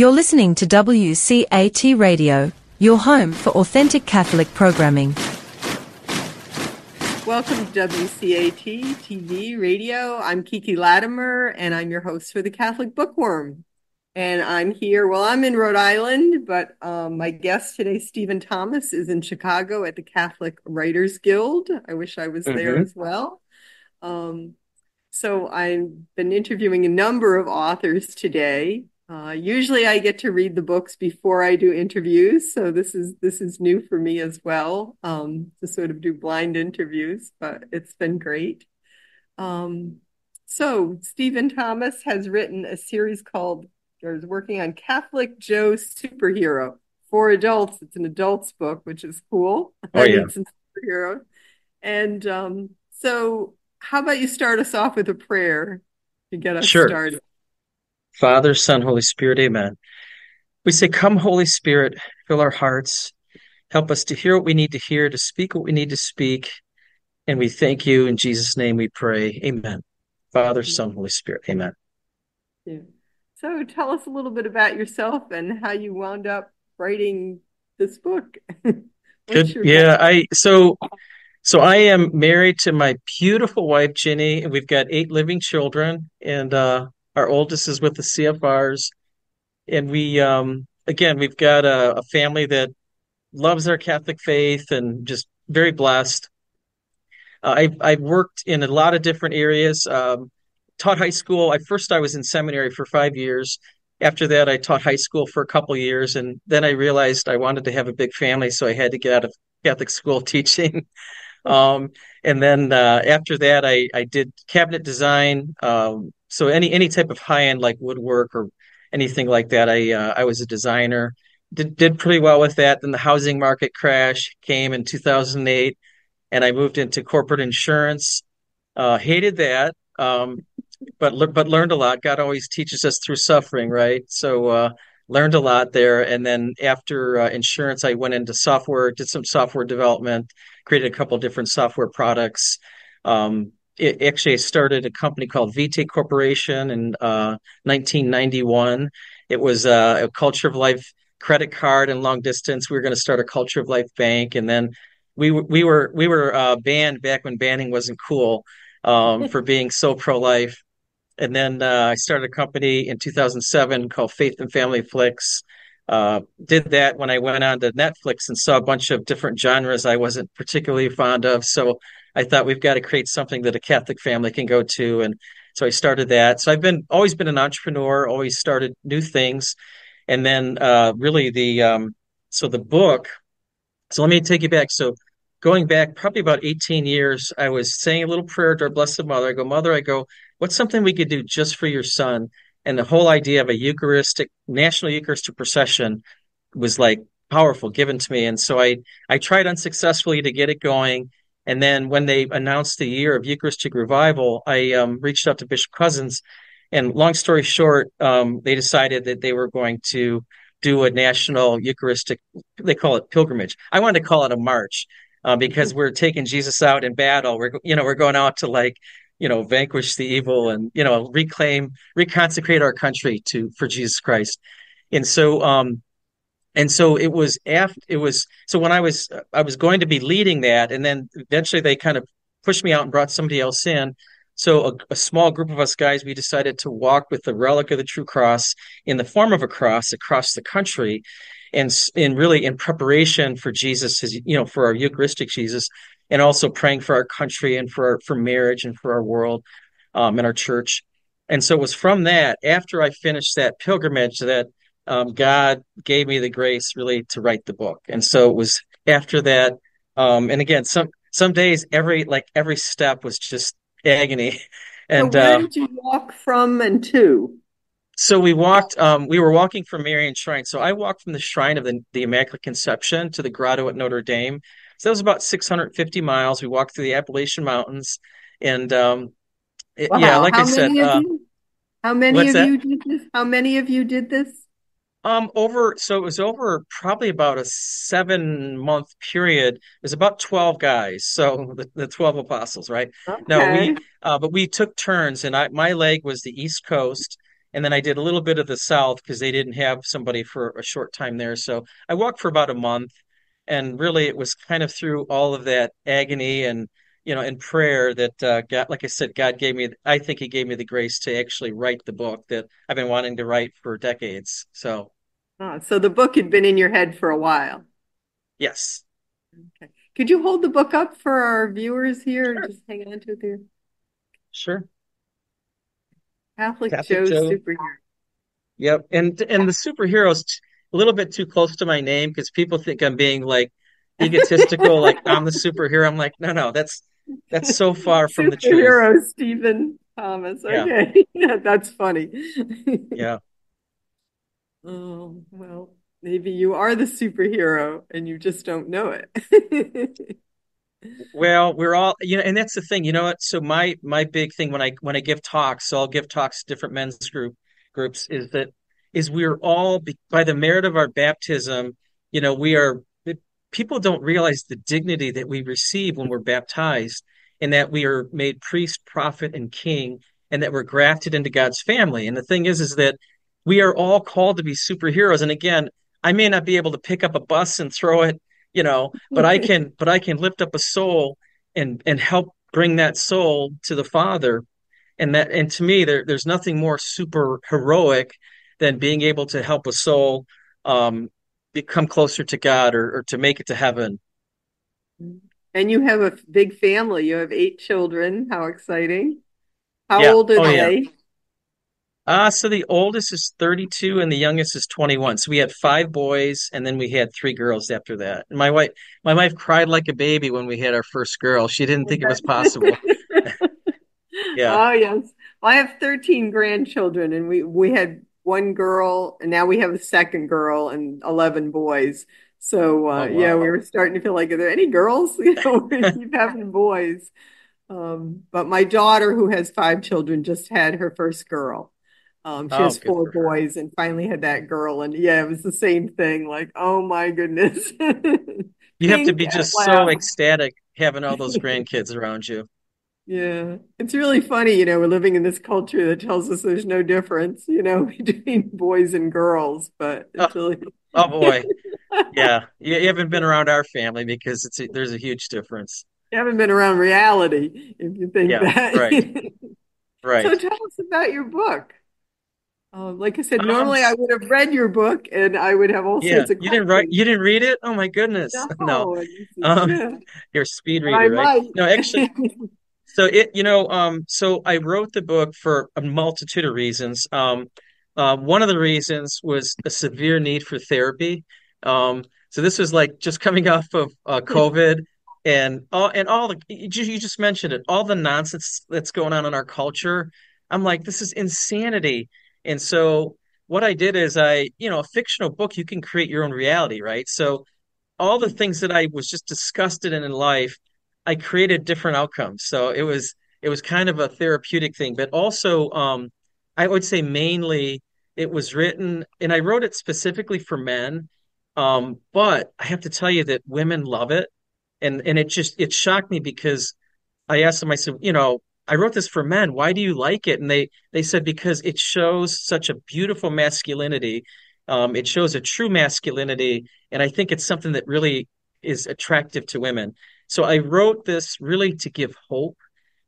You're listening to WCAT Radio, your home for authentic Catholic programming. Welcome to WCAT TV Radio. I'm Kiki Latimer, and I'm your host for the Catholic Bookworm. And I'm here, well, I'm in Rhode Island, but um, my guest today, Steven Thomas, is in Chicago at the Catholic Writers Guild. I wish I was mm-hmm. there as well. Um, so I've been interviewing a number of authors today. Uh, usually I get to read the books before I do interviews, so this is this is new for me as well um, to sort of do blind interviews, but it's been great. Um, so Steven Thomas has written a series called or is working on Catholic Joe Superhero for adults. It's an adults book, which is cool. Oh yeah, superhero. And um, so, how about you start us off with a prayer to get us sure. started? Father, Son, Holy Spirit, Amen. We say, "Come, Holy Spirit, fill our hearts." Help us to hear what we need to hear, to speak what we need to speak. And we thank you. In Jesus' name we pray. Amen. Father, Son, Holy Spirit. Amen. So tell us a little bit about yourself and how you wound up writing this book. Good. Yeah, I so so I am married to my beautiful wife Ginny, and we've got eight living children, and uh, our oldest is with the CFRs, and we um, again we've got a, a family that loves our Catholic faith and just very blessed. Uh, I've I've worked in a lot of different areas. Um, taught high school. I first I was in seminary for five years. After that, I taught high school for a couple years, and then I realized I wanted to have a big family, so I had to get out of Catholic school teaching. um, and then uh, after that, I, I did cabinet design. Um, so any any type of high end like woodwork or anything like that, I uh, I was a designer. Did did pretty well with that. Then the housing market crash came in 2008, and I moved into corporate insurance. Uh, hated that. Um, but but learned a lot. God always teaches us through suffering, right? So uh, learned a lot there. And then after uh, insurance, I went into software, did some software development, created a couple different software products. Um, it actually started a company called VT Corporation in uh, 1991. It was uh, a culture of life credit card and long distance. We were going to start a culture of life bank, and then we we were we were uh, banned back when banning wasn't cool um, for being so pro life. And then uh, I started a company in 2007 called Faith and Family Flicks. Uh, did that when I went on to Netflix and saw a bunch of different genres I wasn't particularly fond of. So I thought we've got to create something that a Catholic family can go to, and so I started that. So I've been always been an entrepreneur, always started new things, and then uh, really the um, so the book. So let me take you back. So going back probably about 18 years, I was saying a little prayer to our Blessed Mother. I go, Mother, I go, what's something we could do just for your son? And the whole idea of a Eucharistic, National Eucharistic procession was like powerful, given to me. And so I, I tried unsuccessfully to get it going. And then when they announced the year of Eucharistic revival, I um, reached out to Bishop Cozzens. And long story short, um, they decided that they were going to do a national Eucharistic, they call it pilgrimage. I wanted to call it a march uh, because we're taking Jesus out in battle. We're you know we're going out to like you know vanquish the evil and you know reclaim reconsecrate our country to for Jesus Christ. And so um and so it was after it was so when I was I was going to be leading that and then eventually they kind of pushed me out and brought somebody else in. So a, a, small group of us guys, we decided to walk with the relic of the true cross in the form of a cross across the country and and really in preparation for Jesus, his, you know, for our Eucharistic Jesus, and also praying for our country and for our, for marriage and for our world, um, and our church. And so it was from that, after I finished that pilgrimage, that um, God gave me the grace really to write the book. And so it was after that, um, and again, some some days every like every step was just agony. And so where uh, did you walk from and to? So we walked. Um, we were walking from Marian Shrine. So I walked from the Shrine of the, the Immaculate Conception to the Grotto at Notre Dame. So that was about 650 miles. We walked through the Appalachian Mountains, and um, it, wow. yeah, like how I said, uh, how many of that? you did this? How many of you did this? Um, over so it was over probably about a seven month period. It was about twelve guys, so the, the twelve apostles, right? Okay. No, we uh, but we took turns, and I my leg was the East Coast, and then I did a little bit of the South because they didn't have somebody for a short time there. So I walked for about a month, and really it was kind of through all of that agony and you know, in prayer that uh, God, like I said, God gave me, I think He gave me the grace to actually write the book that I've been wanting to write for decades. So, oh, so the book had been in your head for a while. Yes. Okay. Could you hold the book up for our viewers here? Sure. Just hang on to it there. Sure. Catholic, Catholic Joe, Joe superhero. Yep, and and the superheroes a little bit too close to my name because people think I'm being like egotistical, like I'm the superhero. I'm like, no, no, that's that's so far from the truth. Superhero Steven Thomas. Okay, yeah, yeah that's funny. yeah. Oh well, maybe you are the superhero and you just don't know it. well, we're all, you know, and that's the thing, you know what? So my my big thing when I when I give talks, so I'll give talks to different men's group groups, is that is we're all by the merit of our baptism, you know, we are people don't realize the dignity that we receive when we're baptized and that we are made priest, prophet, and king, and that we're grafted into God's family. And the thing is, is that we are all called to be superheroes. And again, I may not be able to pick up a bus and throw it, you know, but I can, but I can lift up a soul and and help bring that soul to the Father. And that, and to me, there, there's nothing more super heroic than being able to help a soul um, become closer to God or, or to make it to heaven. And you have a big family. You have eight children. How exciting! How yeah. old are oh, they? Yeah. Uh, so the oldest is 32 and the youngest is 21. So we had five boys and then we had three girls after that. And my wife, my wife cried like a baby when we had our first girl. She didn't think it was possible. yeah. Oh yes. Well, I have 13 grandchildren and we, we had one girl, and now we have a second girl and 11 boys. So, uh, oh, wow. yeah, we were starting to feel like, are there any girls? You know, we keep having boys. Um, but my daughter, who has five children, just had her first girl. Um, she oh, has four boys and finally had that girl. And yeah, it was the same thing. Like, oh my goodness. you have to be just so ecstatic having all those grandkids around you. Yeah, it's really funny, you know, we're living in this culture that tells us there's no difference, you know, between boys and girls, but it's oh, really Oh boy. yeah, you, haven't been around our family because it's a, there's a huge difference. You haven't been around reality if you think yeah, that. right. Right. So tell us about your book. Um, like I said, um, normally I would have read your book and I would have all yeah, sorts of. You didn't write. You didn't read it. Oh my goodness! No, no. Um, you're a speed reader, right? No, actually, so it, you know, um, so I wrote the book for a multitude of reasons. Um, uh, one of the reasons was a severe need for therapy. Um, so this was like just coming off of uh, COVID and all and all the you just mentioned it, all the nonsense that's going on in our culture. I'm like, this is insanity. And so what I did is I, you know, a fictional book, you can create your own reality, right? So all the things that I was just disgusted in in life, I created different outcomes. So it was it was kind of a therapeutic thing, but also um, I would say mainly it was written and I wrote it specifically for men. Um, but I have to tell you that women love it. And and it just it shocked me because I asked them, I said, you know, I wrote this for men. Why do you like it? And they they said because it shows such a beautiful masculinity. Um, it shows a true masculinity, and I think it's something that really is attractive to women. So I wrote this really to give hope,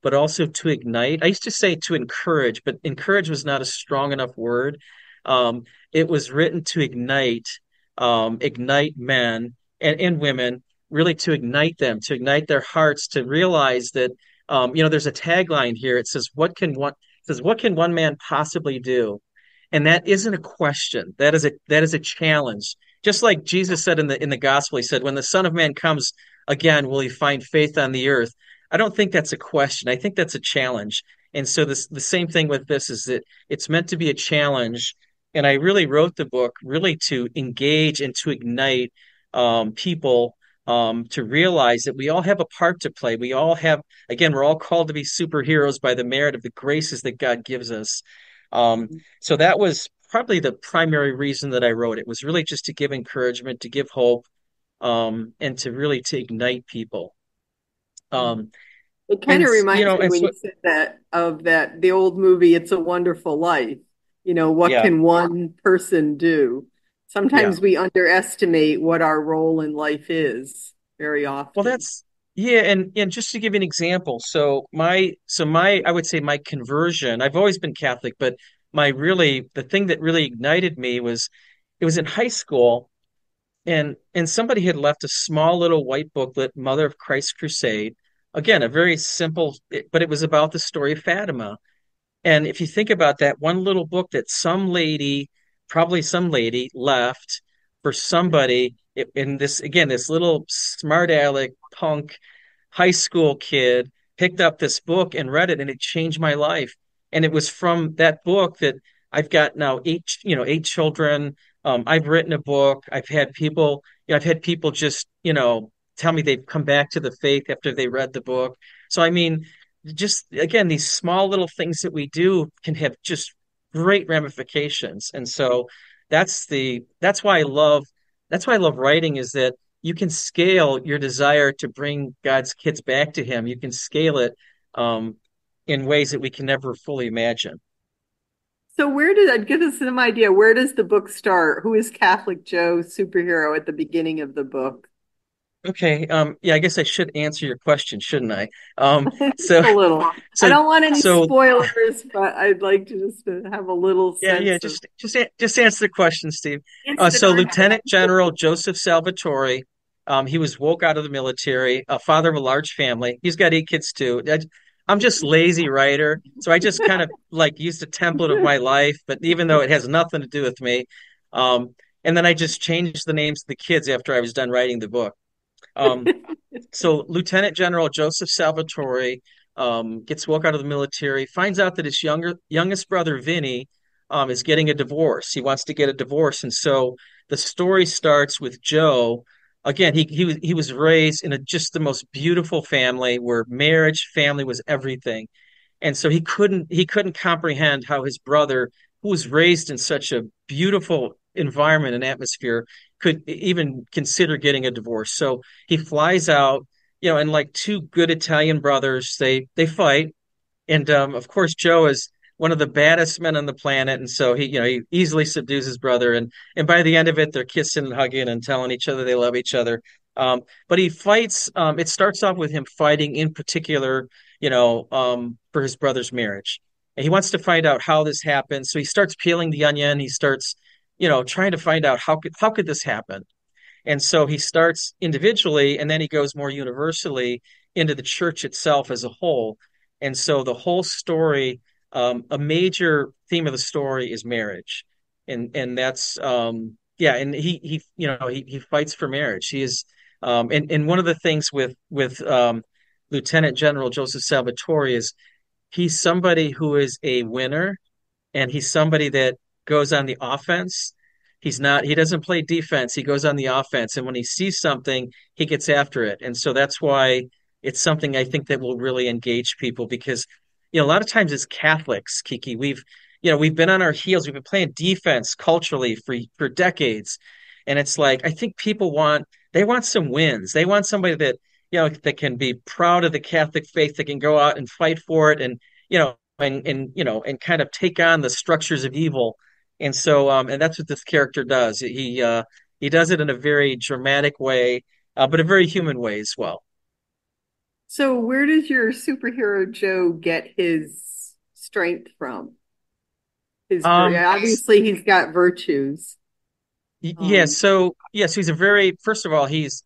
but also to ignite. I used to say to encourage, but encourage was not a strong enough word. Um, it was written to ignite, um, ignite men and, and women, really to ignite them, to ignite their hearts, to realize that um, you know, there's a tagline here. It says, "What can one?" says, "What can one man possibly do?" And that isn't a question. That is a that is a challenge. Just like Jesus said in the in the gospel, he said, "When the Son of Man comes, again will he find faith on the earth? I don't think that's a question. I think that's a challenge. And so this the same thing with this is that it's meant to be a challenge. And i really wrote the book really to engage and to ignite um, people um, to realize that we all have a part to play. We all have again we're all called to be superheroes by the merit of the graces that god gives us. Um, so that was probably the primary reason that i wrote it was really just to give encouragement to give hope um, and to really to ignite people. Um, it kind of reminds you know, me when so, you said that of that the old movie "It's a Wonderful Life." You know, what Yeah. can one person do? Yeah. Sometimes we underestimate what our role in life is very often. Well, that's yeah, and and just to give you an example, so my so my I would say my conversion, I've always been Catholic, but my really the thing that really ignited me was it was in high school and and somebody had left a small little white booklet, Mother of Christ Crusade. Again, a very simple, but it was about the story of Fatima. And if you think about that one little book that some lady, probably some lady, left for somebody in this, again, this little smart aleck punk high school kid picked up this book and read it, and it changed my life. And it was from that book that I've got now eight, you know, eight children. Um, I've written a book. I've had people, you know, I've had people just, you know, tell me they've come back to the faith after they read the book. So I mean, just again, these small little things that we do can have just great ramifications. And so that's the that's why I love that's why I love writing is that you can scale your desire to bring God's kids back to Him. You can scale it um, in ways that we can never fully imagine. So where did that give us some idea? Where does the book start? Who is Catholic Joe superhero at the beginning of the book? Okay, um, yeah, I guess I should answer your question, shouldn't I? Um, so, a little. I don't want any so, spoilers, but I'd like to just have a little yeah, yeah, sense of just, just, just answer the question, Steve. Uh, so, Lieutenant General Joseph Salvatore, um, he was woke out of the military, a father of a large family. He's got eight kids too. I'm just lazy writer, so I just kind of like used a template of my life, but even though it has nothing to do with me, um, and then I just changed the names of the kids after I was done writing the book. Um, so Lieutenant General Joseph Salvatore um, gets woke out of the military, finds out that his younger youngest brother Vinny um, is getting a divorce. He wants to get a divorce, and so the story starts with Joe. Again, he he was he was raised in a just the most beautiful family where marriage, family was everything, and so he couldn't he couldn't comprehend how his brother, who was raised in such a beautiful environment and atmosphere, could even consider getting a divorce. So he flies out, you know, and like two good Italian brothers, they they fight, and um, of course Joe is one of the baddest men on the planet, and so he, you know, he easily subdues his brother, and and by the end of it, they're kissing and hugging and telling each other they love each other. Um, but he fights. Um, it starts off with him fighting, in particular, you know, um, for his brother's marriage, and he wants to find out how this happened. So he starts peeling the onion. He starts, you know, trying to find out how could how could this happen and so he starts individually and then he goes more universally into the church itself as a whole. And so the whole story, um, a major theme of the story is marriage. And and that's um yeah, and he he you know he he fights for marriage. He is um and, and one of the things with with um Lieutenant General Joseph Salvatore is he's somebody who is a winner and he's somebody that goes on the offense. He's not, he doesn't play defense. He goes on the offense. And when he sees something, he gets after it. And so that's why it's something I think that will really engage people because, you know, a lot of times as Catholics, Kiki, we've, you know, we've been on our heels. We've been playing defense culturally for for decades. And it's like, I think people want, they want some wins. They want somebody that, you know, that can be proud of the Catholic faith, that can go out and fight for it and, you know, and and you know and kind of take on the structures of evil and so um and that's what this character does he uh he does it in a very dramatic way uh, but a very human way as well So where does your superhero Joe get his strength from? His um obviously he's got virtues. y- yeah Um, so yes he's a very first of all he's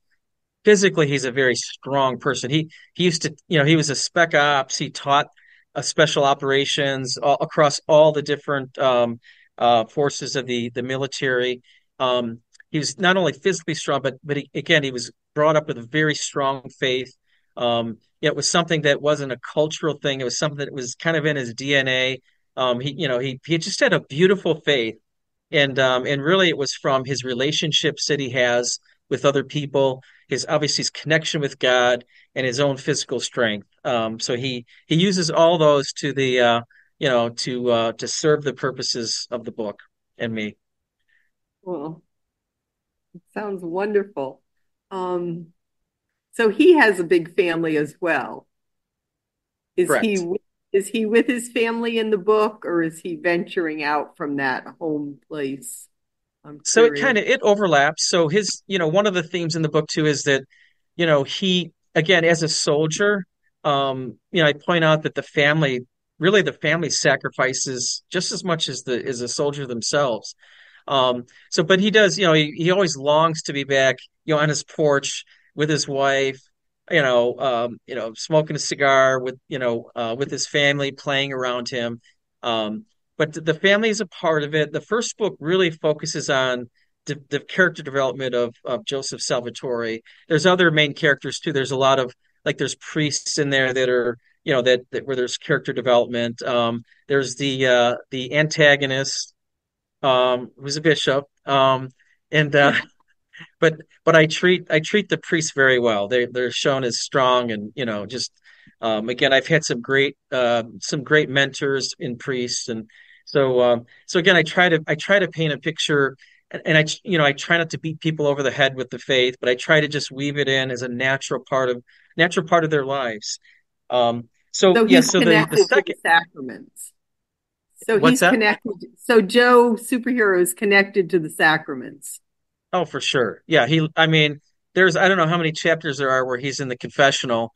physically he's a very strong person he he used to you know he was a spec ops he taught uh, special operations all, across all the different um uh forces of the the military um he was not only physically strong but but he, again he was brought up with a very strong faith um it was something that wasn't a cultural thing it was something that was kind of in his DNA um he you know he he just had a beautiful faith and um, and really it was from his relationships that he has with other people, his obviously his connection with God, and his own physical strength. Um, so he he uses all those to the uh, you know to uh, to serve the purposes of the book and me. well, sounds wonderful. Um, so he has a big family as well. Is Correct. he is he with his family in the book or is he venturing out from that home place? so it kind of it overlaps. So his, you know, one of the themes in the book too is that, you know, he again as a soldier, um, you know, I point out that the family really the family sacrifices just as much as the as a soldier themselves. Um, so but he does, you know, he, he always longs to be back, you know, on his porch with his wife, you know, um, you know, smoking a cigar with, you know, uh, with his family playing around him. Um, but the family is a part of it. The first book really focuses on the, the character development of, of Joseph Salvatore. There's other main characters too. There's a lot of like there's priests in there that are you know that, that where there's character development. Um, there's the uh, the antagonist um, who's a bishop, um, and uh, but but I treat I treat the priests very well. They they're shown as strong and you know just um, again I've had some great uh, some great mentors in priests and so um, so again, I try to I try to paint a picture, and, and, I you know I try not to beat people over the head with the faith, but I try to just weave it in as a natural part of natural part of their lives. Um, so, so yeah, so the, the second sacraments. So What's he's that? connected. So Joe superhero is connected to the sacraments. Oh, for sure. Yeah, he. I mean, there's I don't know how many chapters there are where he's in the confessional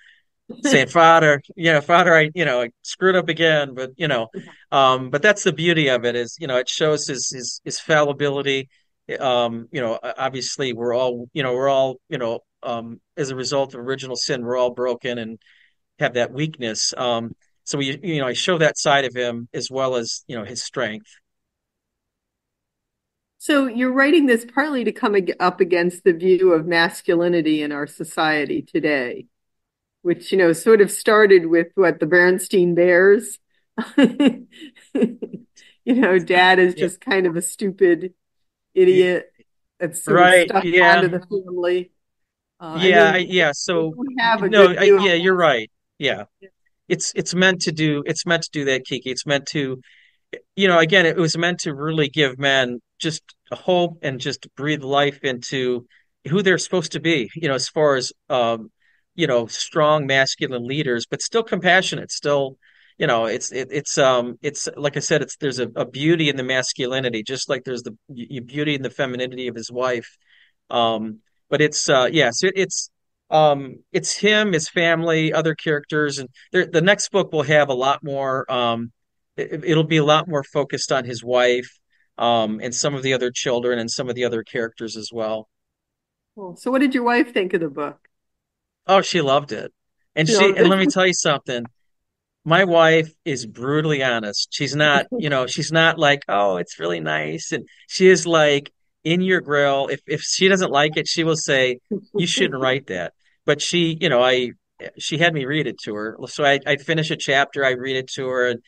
saying, "Father, you know, Father, I, you know, I screwed up again." But you know, um, but that's the beauty of it is, you know, it shows his his, his fallibility. Um, you know, obviously, we're all, you know, we're all, you know, um, as a result of original sin, we're all broken and have that weakness. Um, so we, you know, I show that side of him as well as, you know, his strength. So you're writing this partly to come up against the view of masculinity in our society today which you know sort of started with what the Berenstain Bears. you know, dad is just yeah. kind of a stupid idiot that's right. stuck yeah. onto the family. Uh, yeah, yeah. So we have no, I, yeah, you're right. Yeah. it's it's meant to do it's meant to do that, Kiki. It's meant to, you know, again, it was meant to really give men just hope and just breathe life into who they're supposed to be. You know, as far as um, you know strong masculine leaders but still compassionate still you know it's it, it's um it's like i said it's there's a, a, beauty in the masculinity just like there's the beauty in the femininity of his wife um but it's uh yes yeah, so it, it's um it's him his family other characters and the next book will have a lot more um it, it'll be a lot more focused on his wife um and some of the other children and some of the other characters as well cool. so what did your wife think of the book Oh, she loved it. And she, she and let me tell you something. My wife is brutally honest. She's not, you know, she's not like, oh, it's really nice. And she is like in your grill. If if she doesn't like it, she will say, you shouldn't write that. But she, you know, I she had me read it to her. So I I'd finish a chapter, I read it to her and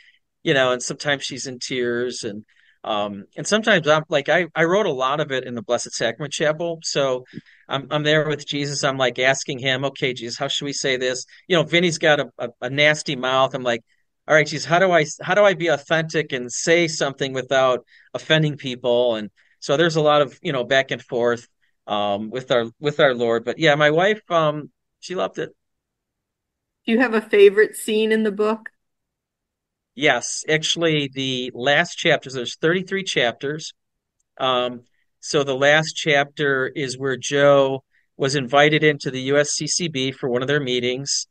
you know, and sometimes she's in tears and um, and sometimes I'm like I, I wrote a lot of it in the Blessed Sacrament Chapel. So I'm I'm there with Jesus. I'm like asking him, okay, Jesus, how should we say this? You know, Vinny's got a, a, a nasty mouth. I'm like, all right, Jesus, how do I how do I be authentic and say something without offending people? And so there's a lot of you know back and forth um, with our with our Lord. But yeah, my wife, um, she loved it. Do you have a favorite scene in the book? Yes, actually, the last chapters, there's 33 chapters. Um, so the last chapter is where Joe was invited into the USCCB for one of their meetings.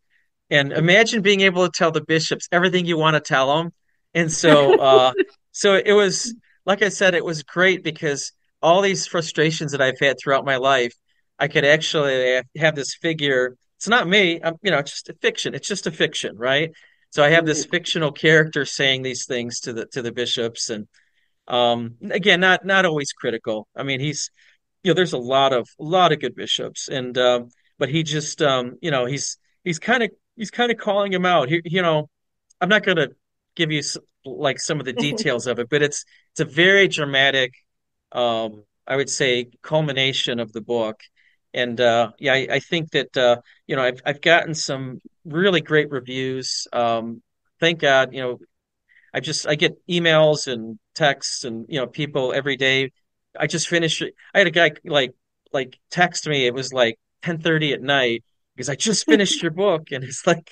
And imagine being able to tell the bishops everything you want to tell them. And so, uh, so it was, like I said, it was great because all these frustrations that I've had throughout my life, I could actually have this figure. It's not me, I'm, you know, it's just a fiction. It's just a fiction, right? So I have this fictional character saying these things to the to the bishops, and um, again, not not always critical. I mean, he's you know, there's a lot of a lot of good bishops, and uh, but he just um, you know, he's he's kind of he's kind of calling him out. He, you know, I'm not going to give you like some of the details of it, but it's it's a very dramatic, um, I would say, culmination of the book. And uh, yeah, I, I, think that uh, you know I've I've gotten some really great reviews. Um, thank God, you know, I just I get emails and texts and you know people every day. I just finished. I had a guy like like text me. It was like ten thirty at night because I just finished your book, and it's like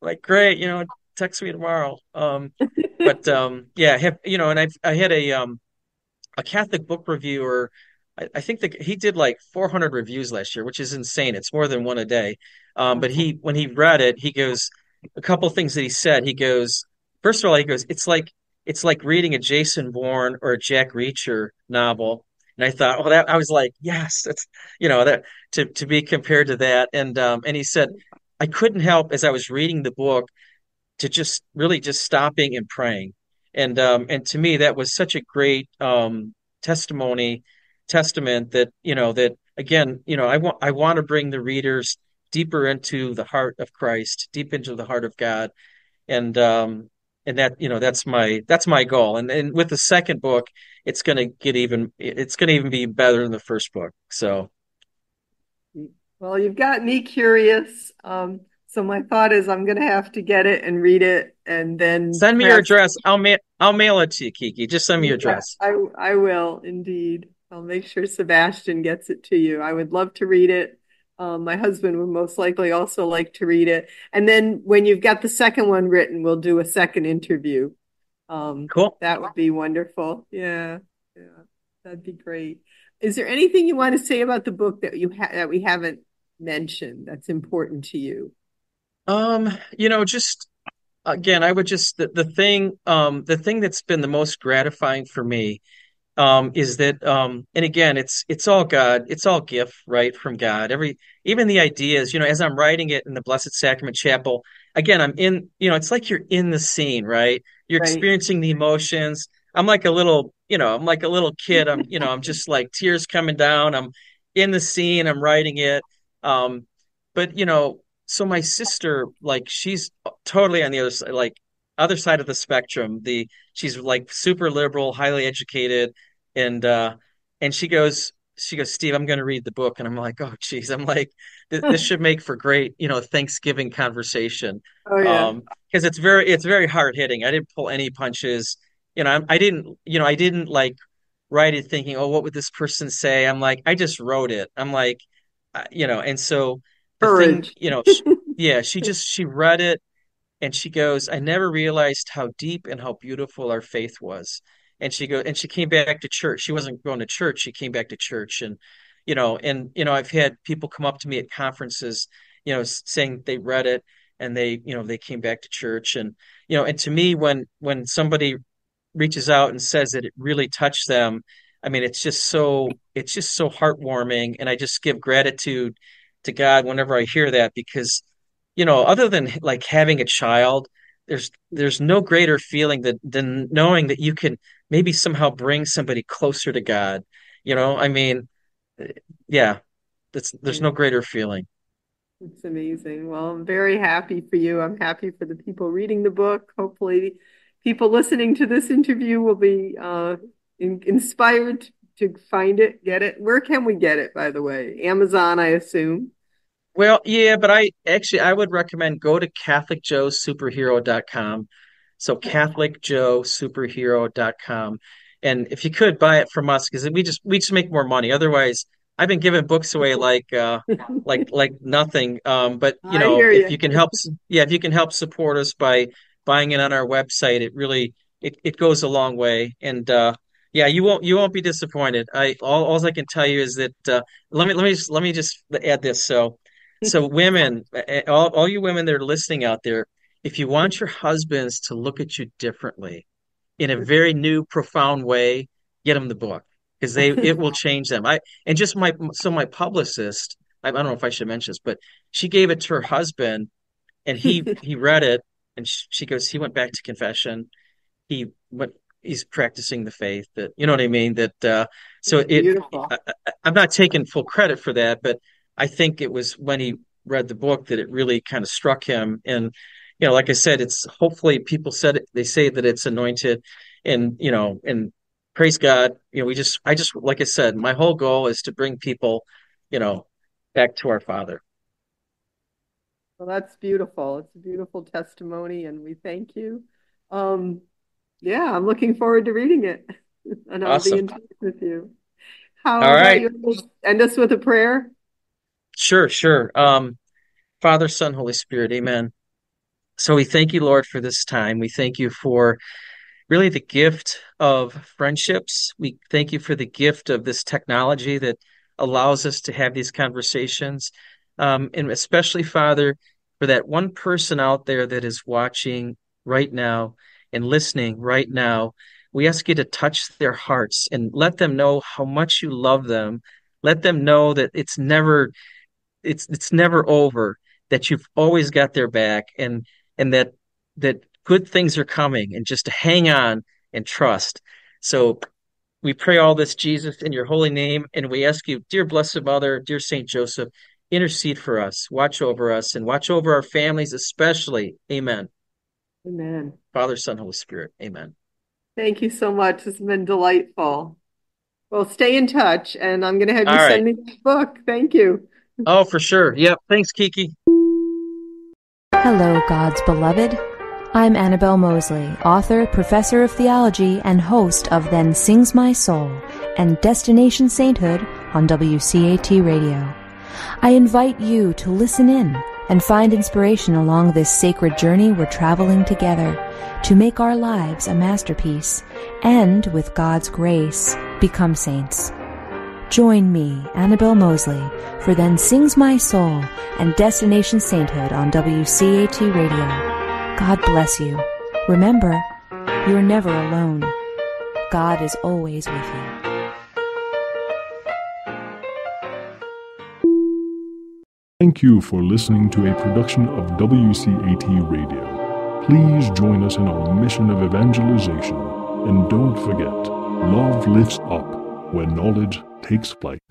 like great, you know, text me tomorrow. Um, but um, yeah, have, you know, and I I had a um a Catholic book reviewer. I, I think that he did like 400 reviews last year, which is insane. It's more than one a day. Um, but he when he read it, he goes a couple things that he said. He goes, first of all, he goes, it's like it's like reading a Jason Bourne or a Jack Reacher novel. And I thought, oh, that I was like, yes, that's you know that to to be compared to that. And um, and he said, I couldn't help as I was reading the book to just really just stopping and praying. And um, and to me, that was such a great um, testimony, testament that you know that again, you know, I want I want to bring the readers deeper into the heart of Christ, deep into the heart of God, and um, and that you know that's my that's my goal. And and with the second book, it's going to get even it's going to even be better than the first book. So, well, you've got me curious. Um, so my thought is I'm going to have to get it and read it and then send me your address. I'll mail I'll mail it to you, Kiki. Just send me your address. I I will indeed. I'll make sure Sebastian gets it to you. I would love to read it. Um, my husband would most likely also like to read it. And then when you've got the second one written, we'll do a second interview. Um, cool. That would be wonderful. Yeah, yeah, that'd be great. Is there anything you want to say about the book that you ha- that we haven't mentioned that's important to you? Um, you know, just again, I would just the, the thing um the thing that's been the most gratifying for me um is that um and again it's it's all God, it's all gift, right, from God. Every even the ideas, you know, as I'm writing it in the Blessed Sacrament Chapel, again, I'm in, you know, it's like you're in the scene, right? You're Right. experiencing the emotions. I'm like a little, you know, I'm like a little kid. I'm, you know, I'm just like tears coming down. I'm in the scene, I'm writing it. Um, but you know, so my sister, like, she's totally on the other side, like other side of the spectrum. The she's like super liberal, highly educated, and uh, and she goes, she goes, Steve, I'm going to read the book, and I'm like, oh, geez, I'm like, th this should make for great, you know, Thanksgiving conversation, Oh yeah. um, because it's very, it's very hard hitting. I didn't pull any punches, you know, I, I didn't, you know, I didn't like write it thinking, oh, what would this person say? I'm like, I just wrote it. I'm like, uh, you know, and so Courage. you know, sh yeah, she just she read it and she goes, I never realized how deep and how beautiful our faith was. And she go and she came back to church. She wasn't going to church. She came back to church. And, you know, and, you know, I've had people come up to me at conferences, you know, saying they read it and they, you know, they came back to church. And, you know, and to me, when, when somebody reaches out and says that it really touched them, I mean, it's just so, it's just so heartwarming. And I just give gratitude to God whenever I hear that because you know, other than like having a child, there's there's no greater feeling than than knowing that you can maybe somehow bring somebody closer to God. You know, I mean, yeah, that's there's no greater feeling. It's amazing. Well, I'm very happy for you. I'm happy for the people reading the book. Hopefully, people listening to this interview will be uh, in inspired to find it, get it. Where can we get it, by the way? Amazon, I assume. Well, yeah, but I actually I would recommend go to CatholicJoeSuperhero.com. So CatholicJoeSuperhero.com. And if you could buy it from us, because we just we just make more money. Otherwise, I've been giving books away like uh like like nothing. Um, but you know, if you. you can help, yeah, if you can help support us by buying it on our website, it really it, it goes a long way. And uh yeah, you won't you won't be disappointed. I all, all I can tell you is that uh let me let me just let me just add this. So so women, all, all you women that are listening out there, if you want your husbands to look at you differently in a very new, profound way, get them the book because they it will change them. I and just my so my publicist, I, I don't know if I should mention this, but she gave it to her husband and he he read it and sh she goes, he went back to confession. He went. He's practicing the faith that you know what I mean. That uh, so it. Beautiful. I- I'm not taking full credit for that, but I think it was when he read the book that it really kind of struck him. And you know, like I said, it's hopefully people said it, they say that it's anointed, and you know, and praise God. You know, we just I just like I said, my whole goal is to bring people, you know, back to our Father. Well, that's beautiful. It's a beautiful testimony, and we thank you. Um, yeah, I'm looking forward to reading it, and I'll be in touch with you. How All right. you end us with a prayer? Sure, sure. Um, Father, Son, Holy Spirit, Amen. So we thank you, Lord, for this time. We thank you for really the gift of friendships. We thank you for the gift of this technology that allows us to have these conversations. Um, and especially, Father, for that one person out there that is watching right now and listening right now, we ask you to touch their hearts and let them know how much you love them. Let them know that it's never it's it's never over, that you've always got their back and and that that good things are coming and just to hang on and trust. So we pray all this, Jesus, in your holy name, and we ask you, dear Blessed Mother, dear Saint Joseph, intercede for us, watch over us, and watch over our families especially. Amen. Amen. Father, Son, Holy Spirit. Amen. Thank you so much. It's been delightful. Well, stay in touch, and I'm going to have you All send right. me the book. Thank you. Oh, for sure. Yep. Thanks, Kiki. Hello, God's beloved. I'm Annabelle Moseley, author, professor of theology, and host of Then Sings My Soul and Destination Sainthood on WCAT Radio. I invite you to listen in and find inspiration along this sacred journey we're traveling together to make our lives a masterpiece and, with God's grace, become saints. Join me, Annabelle Moseley, for Then Sings My Soul and Destination Sainthood on WCAT Radio. God bless you. Remember, you're never alone. God is always with you. Thank you for listening to a production of WCAT Radio. Please join us in our mission of evangelization. And don't forget, love lifts up where knowledge takes flight.